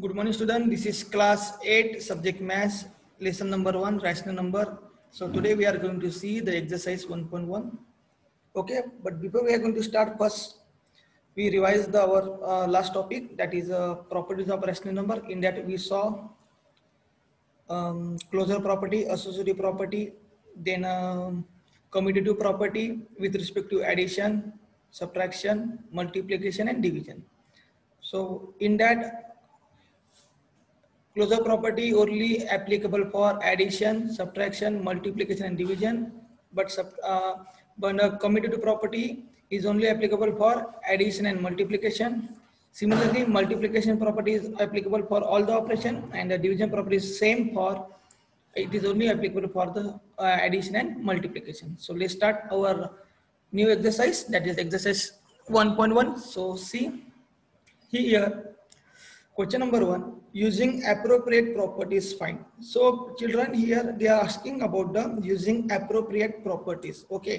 Good morning, student. This is class 8, subject maths, lesson number 1, rational number. So today we are going to see the exercise 1.1. Okay, but before we are going to start first, we revised our uh, last topic that is uh, properties of rational number. In that we saw um, closure property, associative property, then um, commutative property with respect to addition, subtraction, multiplication and division. So in that closure property only applicable for addition, subtraction, multiplication and division. But, sub, uh, but a commutative property is only applicable for addition and multiplication. Similarly, multiplication property is applicable for all the operation and the division property is same for, it is only applicable for the uh, addition and multiplication. So let's start our new exercise that is exercise 1.1. So see here question number one using appropriate properties find so children here they are asking about the using appropriate properties okay?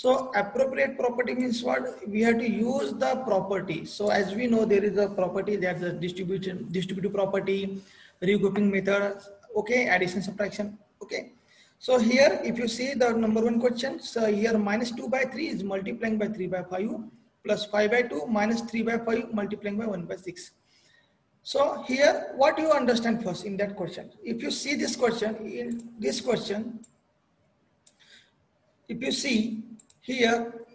So appropriate property means what? We have to use the property. So as we know there is a property that the distribution distributive property regrouping method okay? Addition subtraction okay? So here if you see the number one question so here minus 2 by 3 is multiplying by 3 by 5 plus 5 by 2 minus 3 by 5 multiplying by 1 by 6 so here, what you understand first in that question? If you see this question, in this question, if you see here,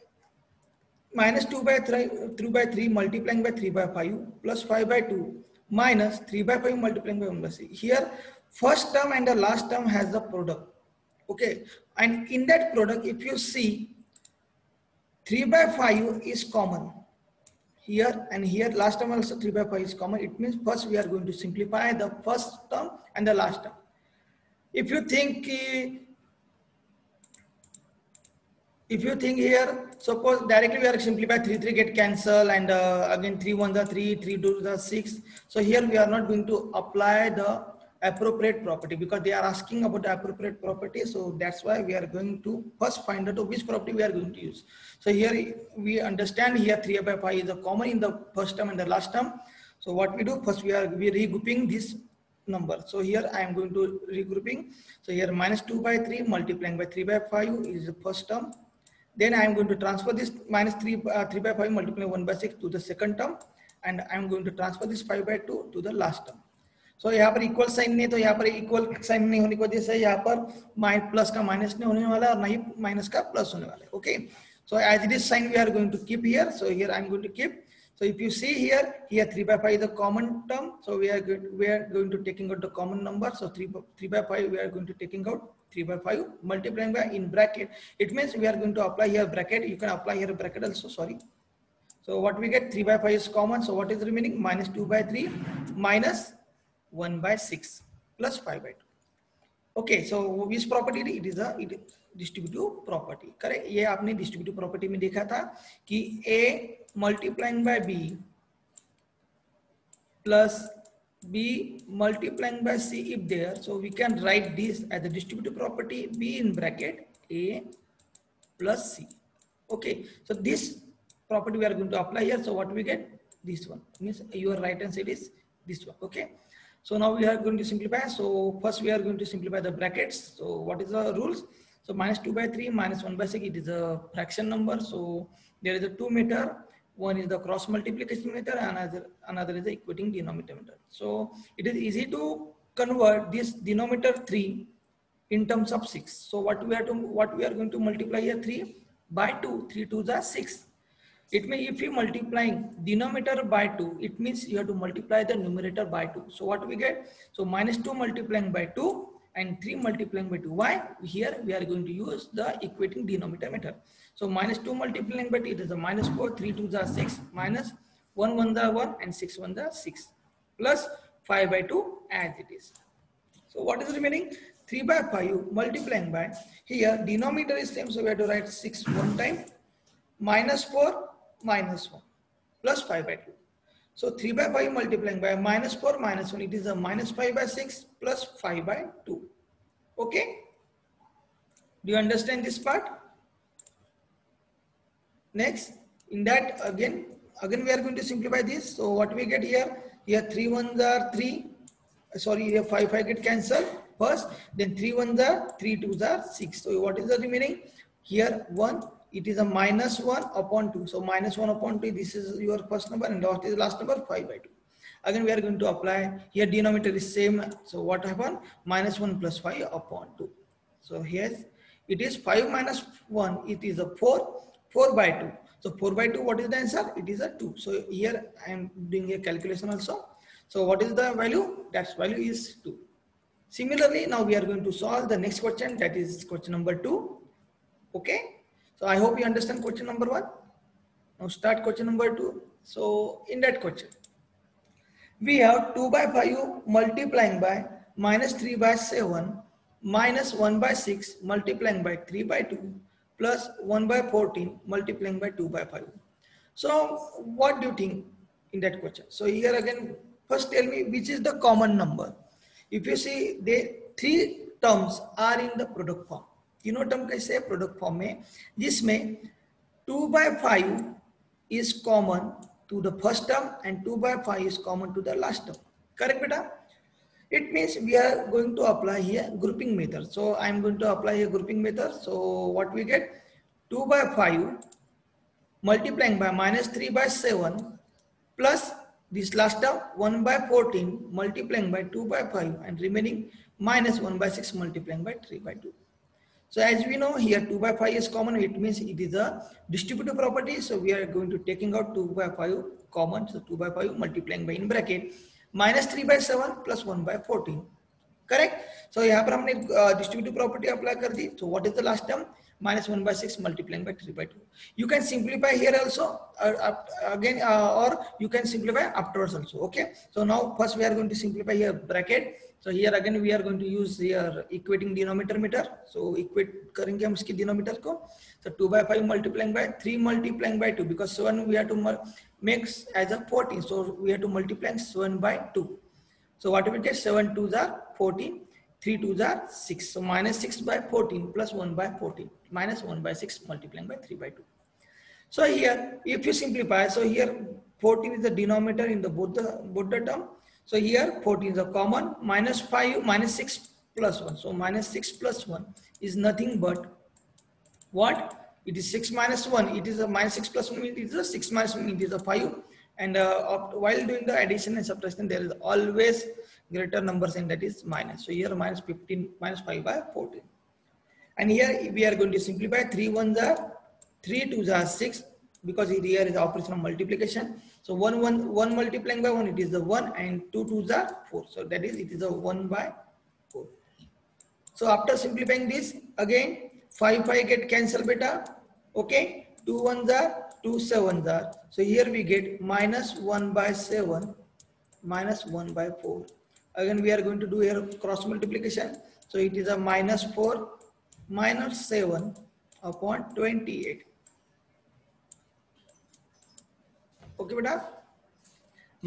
minus 2 by 3, 3 by 3 multiplying by 3 by 5 plus 5 by 2 minus 3 by 5 multiplying by 1 by 6. Here, first term and the last term has the product. Okay. And in that product, if you see 3 by 5 is common here and here last term also 3 by 5 is common. It means first we are going to simplify the first term and the last term. If you think if you think here suppose directly we are simplify 3 3 get cancel and uh, again 3 1 the 3 3 2 the 6 so here we are not going to apply the appropriate property because they are asking about the appropriate property. So that's why we are going to first find out which property we are going to use. So here we understand here 3 by 5 is a common in the first term and the last term. So what we do first we are we regrouping this number. So here I am going to regrouping. So here minus 2 by 3 multiplying by 3 by 5 is the first term. Then I am going to transfer this minus 3, uh, 3 by 5 multiplying 1 by 6 to the second term. And I am going to transfer this 5 by 2 to the last term. So so, यहाँ पर equal sign नहीं तो यहाँ पर equal sign नहीं होने की वजह से यहाँ पर प्लस का माइनस नहीं होने वाला और ना ही माइनस का प्लस होने वाला okay so as it is sign we are going to keep here so here I am going to keep so if you see here here three by five is a common term so we are we are going to taking out the common number so three three by five we are going to taking out three by five multiplying by in bracket it means we are going to apply here bracket you can apply here bracket also sorry so what we get? 3 by 5 is common. So what is remaining? Minus 2 by 3 minus 1 by 6 plus 5 by 2. Okay, so which property it is a it distributive property. Correct? ये आपने distributive property में देखा था कि A multiplying by B plus B multiplying by C if there. So we can write this as the distributive property B in bracket A plus C. Okay, so this property we are going to apply here. So what we get? This one means your right hand side is this one. Okay. So now we are going to simplify. So first we are going to simplify the brackets. So what is the rules? So minus 2 by 3 minus 1 by 6, it is a fraction number. So there is a two meter. One is the cross multiplication method, another, another is the equating denominator method. So it is easy to convert this denominator 3 in terms of 6. So what we are to what we are going to multiply here 3 by 2, 3 to the 6. It means if you multiplying denominator by 2, it means you have to multiply the numerator by 2. So what we get? So minus 2 multiplying by 2 and 3 multiplying by 2. Why? Here we are going to use the equating denominator method. So minus 2 multiplying by 2 it is a minus 4, 3 to the 6, minus 1 1 the 1 and 6 1 the 6 plus 5 by 2 as it is. So what is remaining? 3 by 5 multiplying by here denominator is same so we have to write 6 one time minus 4 minus 1 plus 5 by 2. So 3 by 5 multiplying by minus 4 minus 1 it is a minus 5 by 6 plus 5 by 2. Okay. Do you understand this part? Next in that again again we are going to simplify this. So what we get here here 3 ones are 3. Sorry, here 5 5 get cancelled first. Then 3 ones are 3 twos are 6. So what is the remaining? Here 1, it is a minus 1 upon 2. So minus 1 upon 2, this is your first number and last is last number? 5 by 2. Again, we are going to apply here denominator is same. So what happened? Minus 1 plus 5 upon 2. So here it is 5 minus 1, it is a 4, 4 by 2. So 4 by 2, what is the answer? It is a 2. So here I am doing a calculation also. So what is the value? That value is 2. Similarly, now we are going to solve the next question. That is question number 2. Okay. So I hope you understand question number 1. Now start question number 2. So in that question, we have 2 by 5 multiplying by minus 3 by 7 minus 1 by 6 multiplying by 3 by 2 plus 1 by 14 multiplying by 2 by 5. So what do you think in that question? So here again, first tell me which is the common number. If you see the three terms are in the product form. तीनों term कैसे है product form में, जिसमें two by five is common to the first term and two by five is common to the last term correct बेटा? It means we are going to apply here grouping method so I am going to apply here grouping method so what we get two by five multiplying by minus three by seven plus this last term one by fourteen multiplying by two by five and remaining minus one by six multiplying by three by two So as we know here 2 by 5 is common it means it is a distributive property so we are going to taking out 2 by 5 common so 2 by 5 multiplying by in bracket minus 3 by 7 plus 1 by 14 correct so यहाँ पर हमने distributive property apply कर दी so what is the last term minus 1 by 6 multiplying by 3 by 2 you can simplify here also uh, uh, again uh, or you can simplify afterwards also okay so now first we are going to simplify here bracket so here again we are going to use here equating denominator meter so equate करेंगे हम इसकी denominator को so 2 by 5 multiplying by 3 multiplying by 2 because 7 we have to makes as a 14 so we have to multiply 7 by 2 so what we get 7 2s are 14 3 2s are 6 so minus 6 by 14 plus 1 by 14 minus 1 by 6 multiplying by 3 by 2 so here if you simplify so here 14 is the denominator in the both the both the term. So here 14 is a common minus 5 minus 6 plus 1 so minus 6 plus 1 is nothing but what? It is 6 minus 1 it is a minus 6 plus 1 it is a 6 minus 1 it is a 5 and uh, while doing the addition and subtraction there is always greater numbers and that is minus. So here minus 15 minus 5 by 14 and here we are going to simplify. 3 ones are 3 twos are 6 because here is operation of multiplication. So 1 1 1 multiplying by 1 it is the 1 and 2 twos are 4 so that is it is a 1 by 4 so after simplifying this again 5 5 get cancel beta. Okay? 2 ones are 2 sevens are. So here we get minus 1 by 7 minus 1 by 4 again we are going to do here cross multiplication so it is a minus 4 minus 7 upon 28 okay beta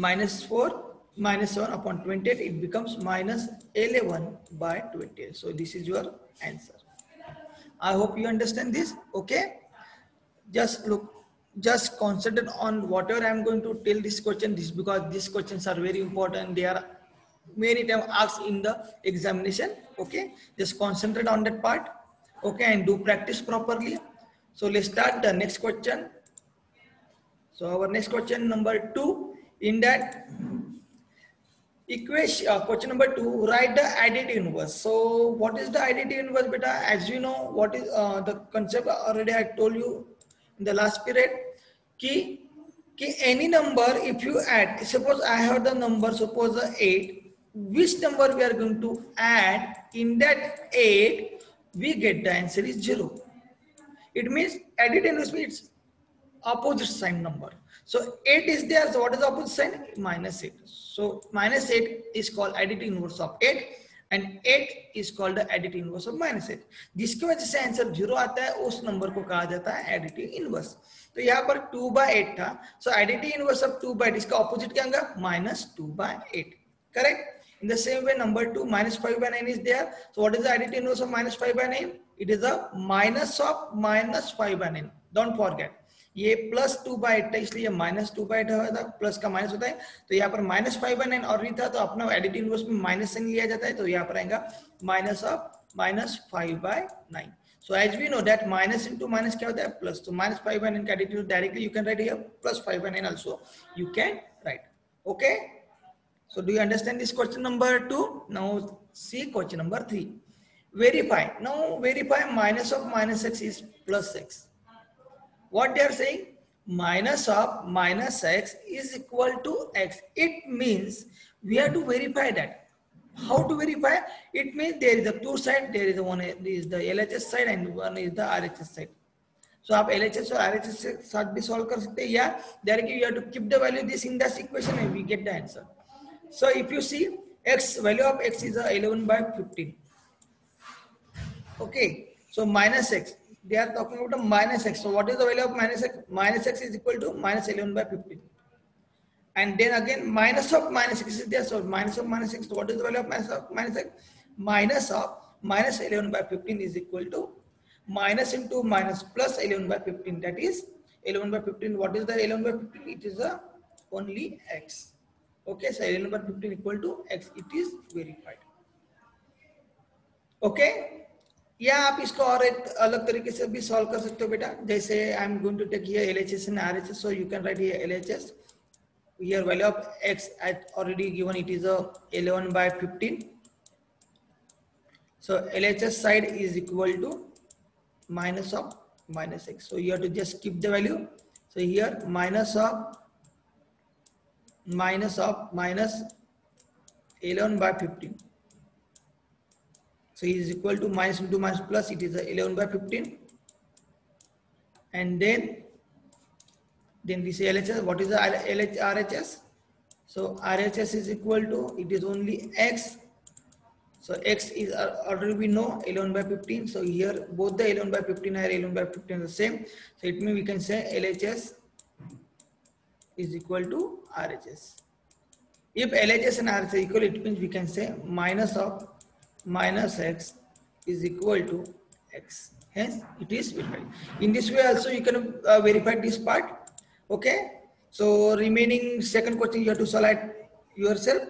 minus 4 minus 7 upon 28 it becomes minus 11 by 28 so this is your answer I hope you understand this. Okay. Just look, just concentrate on whatever I'm going to tell this question. This because these questions are very important. They are many times asked in the examination. Okay. Just concentrate on that part. Okay. And do practice properly. So let's start the next question. So our next question number two in that equation uh, question number two write the additive inverse so what is the additive inverse beta as you know what is uh, the concept already i told you in the last period key key any number if you add suppose i have the number suppose the 8 which number we are going to add in that 8 we get the answer is 0 it means additive inverse means opposite sign number so 8 is there. So what is the opposite sign? Minus 8. So minus 8 is called additive inverse of 8 and 8 is called the additive inverse of minus 8. जिसकी वजह से answer zero आता है उस number को कहा जाता है एडिटिव इनवर्स तो यहाँ पर 2 by 8 था so additive inverse of 2 by 8 इसका ऑपोजिट क्या होगा minus 2 by 8 correct In the same way, number two minus five by nine is there. So what is the additive inverse of minus five by nine? It is a minus of minus five by nine. Don't forget. ये plus two by eight इसलिए minus two by eight plus का minus होता है तो यहाँ पर minus five by nine और नहीं था तो अपना एडिट इनवर्स में माइनस से लिया जाता है तो यहाँ पर आएगा minus of minus five by nine so as we know that minus into minus क्या होता है प्लस तो माइनस फाइव बाई नाइन का edit directly you can write plus five by nine also you can write okay? So do you understand this question number two? Now see question number three. Verify. Now verify minus of minus x is plus x. What they are saying? Minus of minus x is equal to x. It means we have to verify that how to verify it means there is a two side there is one is the lhs side and one is the rhs side so आप LHS और RHS से साथ भी solve कर सकते हैं या directly you have to keep the value this in this equation and we get the answer. So if you see x value of x is a 11 by 15. Okay, so minus x. They are talking about a minus x. So what is the value of minus x? Minus x is equal to minus 11 by 15 and then again minus of minus 6 is there. So minus of minus 6 what is the value of minus of minus 6 minus of minus 11 by 15 is equal to minus into minus plus 11 by 15 that is 11 by 15 what is the 11 by 15 it is a only x okay so 11 by 15 equal to x it is verified okay या आप इसको और एक अलग तरीके से भी solve कर सकते हो बेटा जैसे I am going to take here LHS and RHS so you can write here LHS value of x at already given it is a 11 by 15 so LHS side is equal to minus of minus x so you have to just keep the value so here minus of minus of minus 11 by 15 so it is equal to minus into minus plus it is 11 by 15 and then then we say LHS, what is the LH, RHS? So RHS is equal to, it is only X. So X is uh, already we know 11 by 15. So here both the 11 by 15 are 11 by 15 the same. So it means we can say LHS is equal to RHS. If LHS and RHS equal, it means we can say minus of minus X is equal to X. Hence, it is verified. In this way also you can uh, verify this part. Okay? So remaining second question you have to solve it yourself.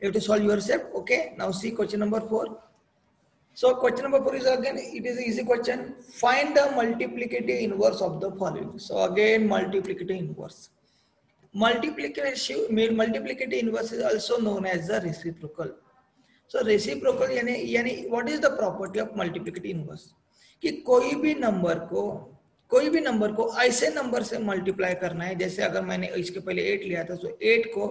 You have to solve yourself. Okay? Now see question number four. So question number four is again it is easy question. Find the multiplicative inverse of the following. So again multiplicative inverse multiplicative multiplicative inverse is also known as the reciprocal so reciprocal yani yani what is the property of multiplicative inverse कि कोई भी number को कोई भी number को ऐसे number से multiply करना है जैसे अगर मैंने इसके पहले एट लिया था तो एट को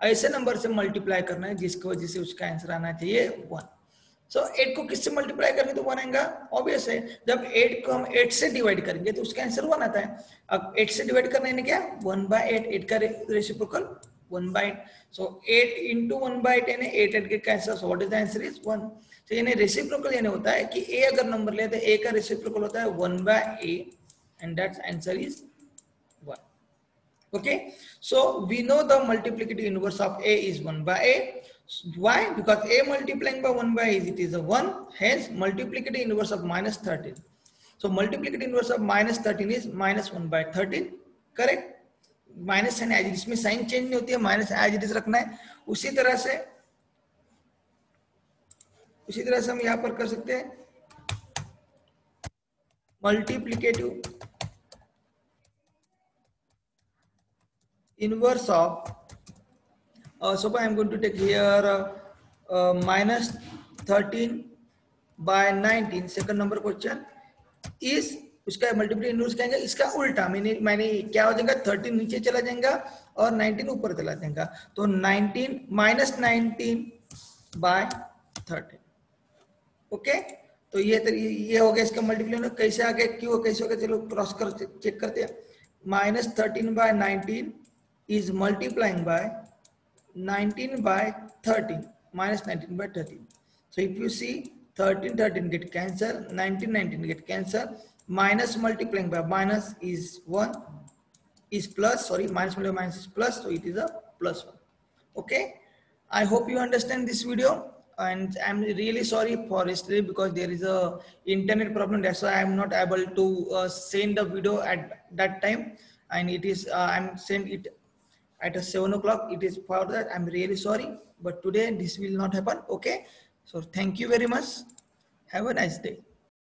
ऐसे नंबर से मल्टीप्लाई करना है जिसकी वजह से उसका आंसर आना चाहिए वन सो so, एट को किससे मल्टीप्लाई करेंगे तो वन आएगा ऑब्वियस है। जब एट को हम एट से डिवाइड करेंगे तो उसका आंसर वन आता है। अब एट से डिवाइड करने ने क्या? वन बाय एट एट का reciprocal one by eight so eight into one by eight यानी एट एट के cancel so what is the answer is one तो यानी रेसिप्रोकल यानी होता है कि ए अगर नंबर लेते हैं ए का रेसिप्रोकल होता है one by A and that answer is 1. Okay, so we know the multiplicative inverse of A is 1 by A. Why? Because A multiplying by 1 by is, it is a 1, hence multiplicative inverse of minus 13. So multiplicative inverse of minus 13 is minus 1 by 13, correct? Minus sign as इसमें sign change नहीं होती है minus as it is रखना है उसी तरह से उसी तरह से हम यहाँ पर कर सकते हैं multiplicative inverse of uh, suppose I'm going to take here uh, uh, minus 13 by 19 second number question is उसका मल्टीप्ली इनवर्स क्या इसका उल्टा मैंने मैंने क्या हो जाएगा? 13 नीचे चला जाएगा और 19 ऊपर चला जाएगा। तो 19 माइनस 19 बाय 13 ओके तो ये ये हो गया इसका मल्टीप्ली कैसे आगे क्यों कैसे हो गया? चलो क्रॉस कर चेक करते हैं। Minus thirteen by nineteen is multiplying by 19 by 13 minus 19 by 13. So if you see 13 13 get cancel 19 19 get cancel minus multiplying by minus is 1 is plus sorry minus multi minus minus is plus so it is a plus 1 okay I hope you understand this video and I'm really sorry for yesterday because there is a internet problem. That's why I'm not able to uh, send the video at that time. And it is, uh, I'm send it at a seven o'clock. It is for that. I'm really sorry, but today this will not happen. Okay. So thank you very much. Have a nice day.